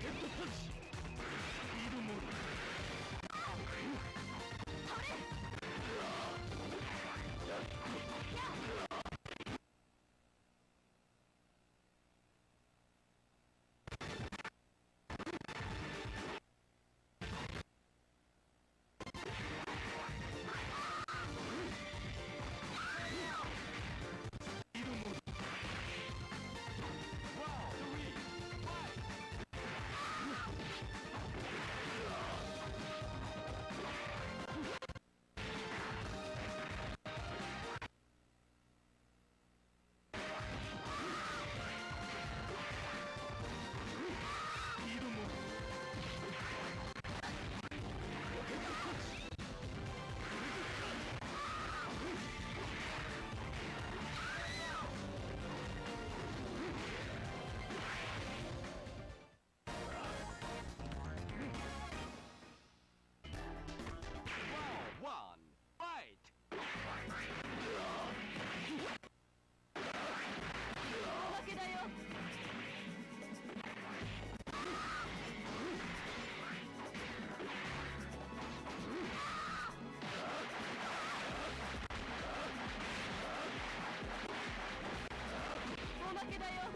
ケットパンチスピードだけだよ。